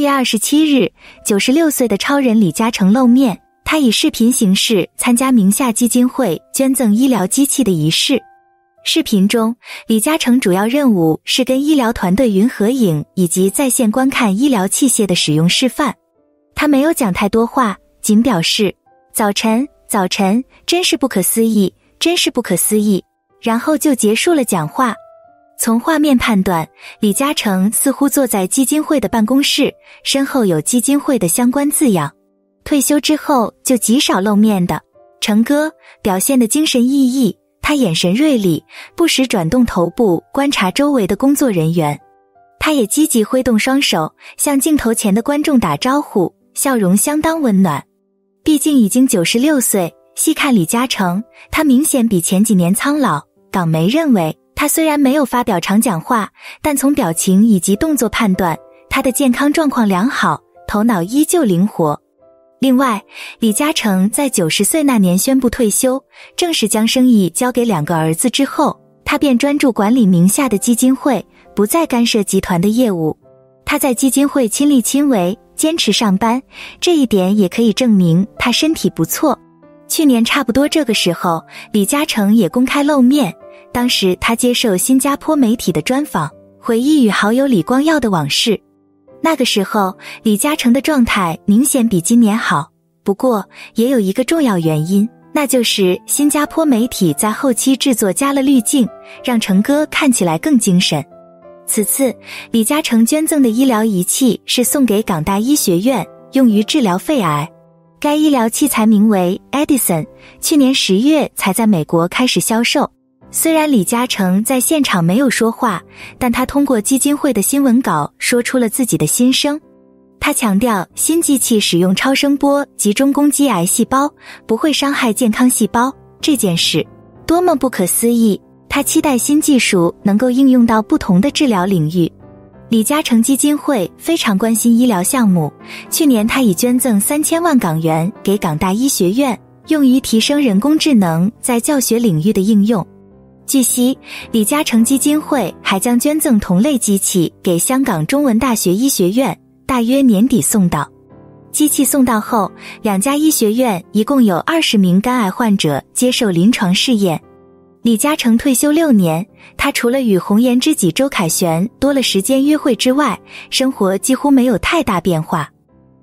月二十七日，九十六岁的超人李嘉诚露面，他以视频形式参加名下基金会捐赠医疗机器的仪式。视频中，李嘉诚主要任务是跟医疗团队云合影以及在线观看医疗器械的使用示范。他没有讲太多话，仅表示“早晨，早晨，真是不可思议，真是不可思议”，然后就结束了讲话。从画面判断，李嘉诚似乎坐在基金会的办公室，身后有基金会的相关字样。退休之后就极少露面的成哥，表现的精神奕奕。他眼神锐利，不时转动头部观察周围的工作人员。他也积极挥动双手向镜头前的观众打招呼，笑容相当温暖。毕竟已经九十六岁，细看李嘉诚，他明显比前几年苍老。港媒认为，他虽然没有发表常讲话，但从表情以及动作判断，他的健康状况良好，头脑依旧灵活。另外，李嘉诚在九十岁那年宣布退休，正式将生意交给两个儿子之后，他便专注管理名下的基金会，不再干涉集团的业务。他在基金会亲力亲为，坚持上班，这一点也可以证明他身体不错。去年差不多这个时候，李嘉诚也公开露面，当时他接受新加坡媒体的专访，回忆与好友李光耀的往事。那个时候，李嘉诚的状态明显比今年好。不过，也有一个重要原因，那就是新加坡媒体在后期制作加了滤镜，让成哥看起来更精神。此次，李嘉诚捐赠的医疗仪器是送给港大医学院，用于治疗肺癌。该医疗器材名为 Edison，去年十月才在美国开始销售。虽然李嘉诚在现场没有说话，但他通过基金会的新闻稿说出了自己的心声。他强调，新机器使用超声波集中攻击癌细胞，不会伤害健康细胞。这件事多么不可思议！他期待新技术能够应用到不同的治疗领域。李嘉诚基金会非常关心医疗项目，去年他已捐赠三千万港元给港大医学院，用于提升人工智能在教学领域的应用。据悉，李嘉诚基金会还将捐赠同类机器给香港中文大学医学院，大约年底送到。机器送到后，两家医学院一共有二十名肝癌患者接受临床试验。李嘉诚退休六年，他除了与红颜知己周凯旋多了时间约会之外，生活几乎没有太大变化。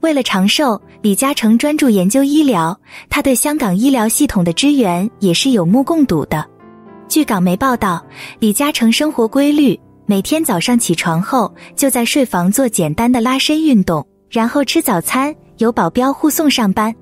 为了长寿，李嘉诚专注研究医疗，他对香港医疗系统的支援也是有目共睹的。据港媒报道，李嘉诚生活规律，每天早上起床后就在睡房做简单的拉伸运动，然后吃早餐，由保镖护送上班。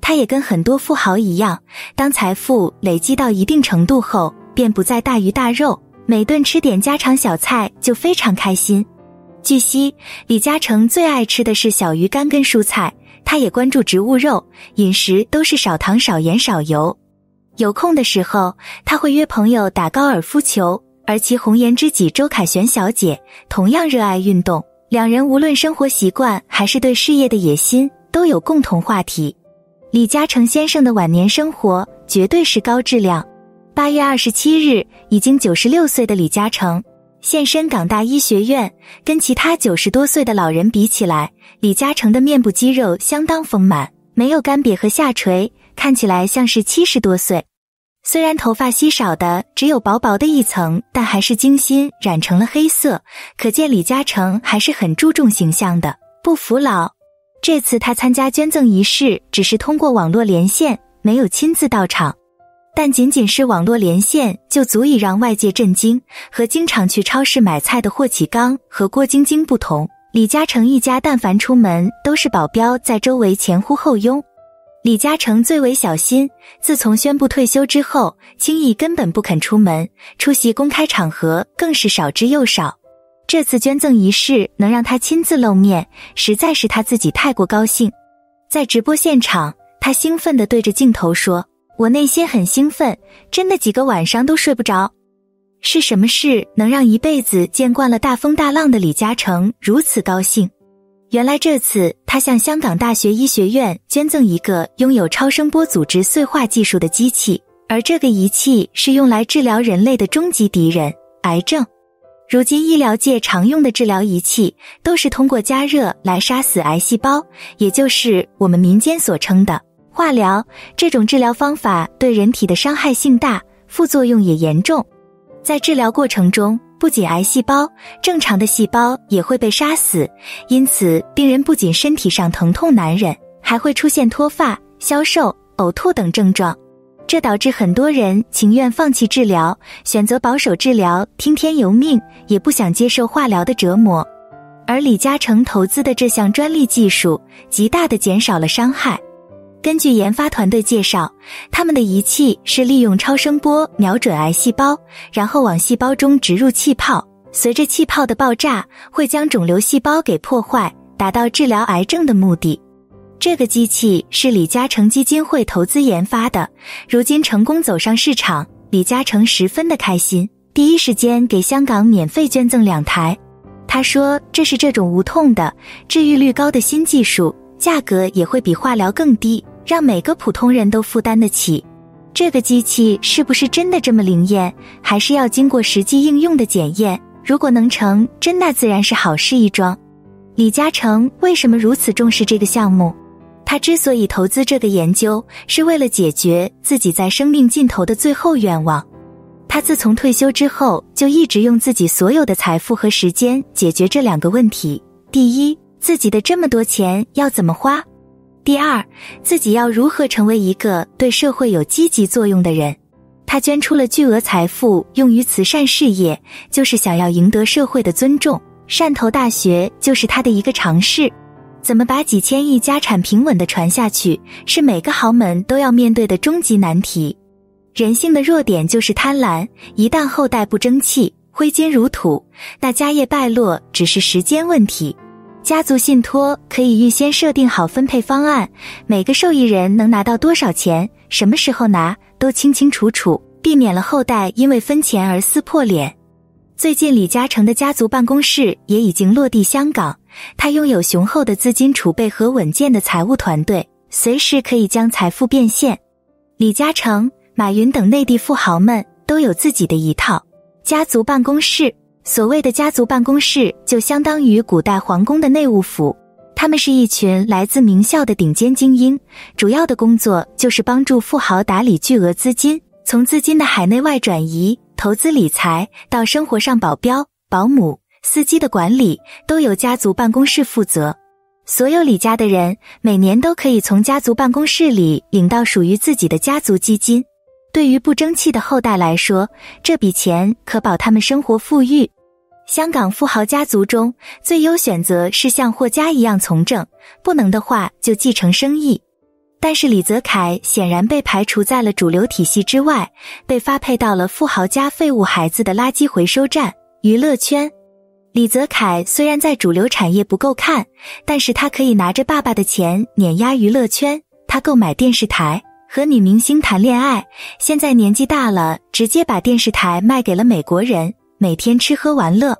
他也跟很多富豪一样，当财富累积到一定程度后，便不再大鱼大肉，每顿吃点家常小菜就非常开心。据悉，李嘉诚最爱吃的是小鱼干跟蔬菜，他也关注植物肉，饮食都是少糖、少盐、少油。有空的时候，他会约朋友打高尔夫球，而其红颜知己周凯旋小姐同样热爱运动。两人无论生活习惯还是对事业的野心，都有共同话题。李嘉诚先生的晚年生活绝对是高质量。八月二十七日，已经九十六岁的李嘉诚现身港大医学院，跟其他九十多岁的老人比起来，李嘉诚的面部肌肉相当丰满，没有干瘪和下垂。看起来像是七十多岁，虽然头发稀少的只有薄薄的一层，但还是精心染成了黑色，可见李嘉诚还是很注重形象的，不服老。这次他参加捐赠仪式，只是通过网络连线，没有亲自到场，但仅仅是网络连线就足以让外界震惊。和经常去超市买菜的霍启刚和郭晶晶不同，李嘉诚一家但凡出门都是保镖在周围前呼后拥。李嘉诚最为小心，自从宣布退休之后，轻易根本不肯出门，出席公开场合更是少之又少。这次捐赠仪式能让他亲自露面，实在是他自己太过高兴。在直播现场，他兴奋地对着镜头说：“我内心很兴奋，真的几个晚上都睡不着。是什么事能让一辈子见惯了大风大浪的李嘉诚如此高兴？”原来这次他向香港大学医学院捐赠一个拥有超声波组织碎化技术的机器，而这个仪器是用来治疗人类的终极敌人——癌症。如今医疗界常用的治疗仪器都是通过加热来杀死癌细胞，也就是我们民间所称的化疗。这种治疗方法对人体的伤害性大，副作用也严重。在治疗过程中，不仅癌细胞，正常的细胞也会被杀死，因此病人不仅身体上疼痛难忍，还会出现脱发、消瘦、呕吐等症状。这导致很多人情愿放弃治疗，选择保守治疗，听天由命，也不想接受化疗的折磨。而李嘉诚投资的这项专利技术，极大的减少了伤害。根据研发团队介绍，他们的仪器是利用超声波瞄准癌细胞，然后往细胞中植入气泡，随着气泡的爆炸，会将肿瘤细胞给破坏，达到治疗癌症的目的。这个机器是李嘉诚基金会投资研发的，如今成功走上市场，李嘉诚十分的开心，第一时间给香港免费捐赠两台。他说：“这是这种无痛的、治愈率高的新技术，价格也会比化疗更低，让每个普通人都负担得起。这个机器是不是真的这么灵验，还是要经过实际应用的检验。如果能成真，那自然是好事一桩。”李嘉诚为什么如此重视这个项目？他之所以投资这个研究，是为了解决自己在生命尽头的最后愿望。他自从退休之后，就一直用自己所有的财富和时间解决这两个问题：第一，自己的这么多钱要怎么花；第二，自己要如何成为一个对社会有积极作用的人。他捐出了巨额财富用于慈善事业，就是想要赢得社会的尊重。汕头大学就是他的一个尝试。怎么把几千亿家产平稳的传下去，是每个豪门都要面对的终极难题。人性的弱点就是贪婪，一旦后代不争气，挥金如土，那家业败落只是时间问题。家族信托可以预先设定好分配方案，每个受益人能拿到多少钱，什么时候拿，都清清楚楚，避免了后代因为分钱而撕破脸。最近，李嘉诚的家族办公室也已经落地香港。他拥有雄厚的资金储备和稳健的财务团队，随时可以将财富变现。李嘉诚、马云等内地富豪们都有自己的一套家族办公室。所谓的家族办公室，就相当于古代皇宫的内务府。他们是一群来自名校的顶尖精英，主要的工作就是帮助富豪打理巨额资金，从资金的海内外转移、投资理财到生活上保镖、保姆。司机的管理都由家族办公室负责，所有李家的人每年都可以从家族办公室里领到属于自己的家族基金。对于不争气的后代来说，这笔钱可保他们生活富裕。香港富豪家族中最优选择是像霍家一样从政，不能的话就继承生意。但是李泽楷显然被排除在了主流体系之外，被发配到了富豪家废物孩子的垃圾回收站娱乐圈。李泽楷虽然在主流产业不够看，但是他可以拿着爸爸的钱碾压娱乐圈。他购买电视台，和女明星谈恋爱。现在年纪大了，直接把电视台卖给了美国人，每天吃喝玩乐。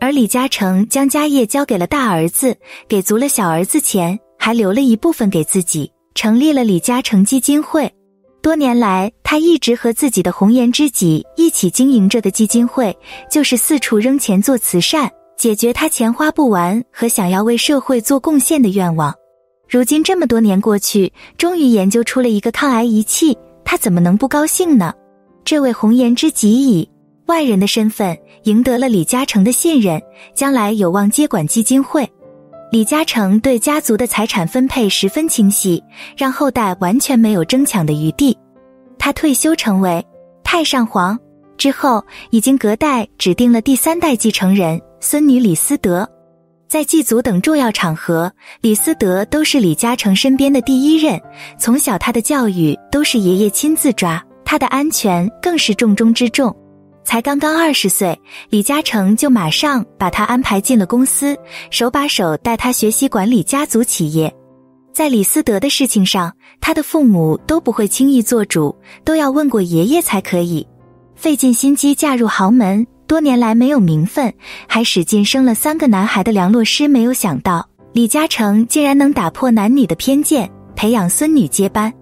而李嘉诚将家业交给了大儿子，给足了小儿子钱，还留了一部分给自己，成立了李嘉诚基金会。多年来，他一直和自己的红颜知己一起经营这个基金会，就是四处扔钱做慈善，解决他钱花不完和想要为社会做贡献的愿望。如今这么多年过去，终于研究出了一个抗癌仪器，他怎么能不高兴呢？这位红颜知己以外人的身份赢得了李嘉诚的信任，将来有望接管基金会。李嘉诚对家族的财产分配十分清晰，让后代完全没有争抢的余地。他退休成为太上皇之后，已经隔代指定了第三代继承人孙女李思德。在祭祖等重要场合，李思德都是李嘉诚身边的第一任。从小他的教育都是爷爷亲自抓，他的安全更是重中之重。才刚刚二十岁，李嘉诚就马上把他安排进了公司，手把手带他学习管理家族企业。在李思德的事情上，他的父母都不会轻易做主，都要问过爷爷才可以。费尽心机嫁入豪门，多年来没有名分，还使劲生了三个男孩的梁洛施，没有想到李嘉诚竟然能打破男女的偏见，培养孙女接班。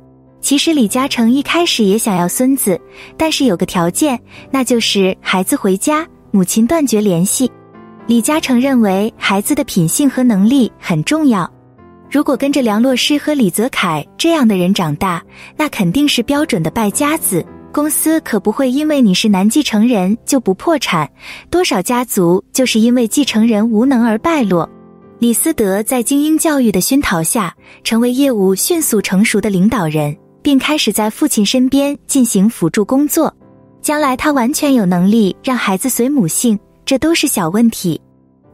其实李嘉诚一开始也想要孙子，但是有个条件，那就是孩子回家母亲断绝联系。李嘉诚认为孩子的品性和能力很重要。如果跟着梁洛施和李泽楷这样的人长大，那肯定是标准的败家子。公司可不会因为你是男继承人就不破产，多少家族就是因为继承人无能而败落。李思德在精英教育的熏陶下，成为业务迅速成熟的领导人，并开始在父亲身边进行辅助工作。将来他完全有能力让孩子随母姓，这都是小问题。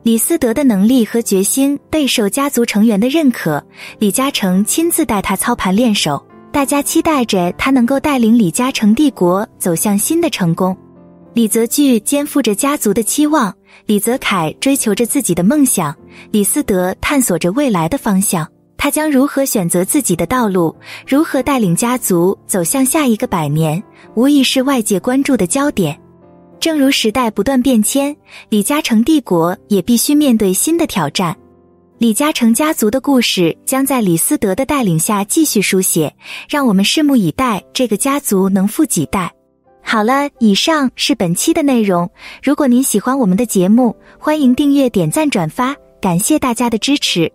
李思德的能力和决心备受家族成员的认可，李嘉诚亲自带他操盘练手，大家期待着他能够带领李嘉诚帝国走向新的成功。李泽钜肩负着家族的期望，李泽楷追求着自己的梦想，李思德探索着未来的方向。他将如何选择自己的道路，如何带领家族走向下一个百年，无疑是外界关注的焦点。正如时代不断变迁，李嘉诚帝国也必须面对新的挑战。李嘉诚家族的故事将在李思德的带领下继续书写，让我们拭目以待，这个家族能富几代？好了，以上是本期的内容。如果您喜欢我们的节目，欢迎订阅、点赞、转发，感谢大家的支持。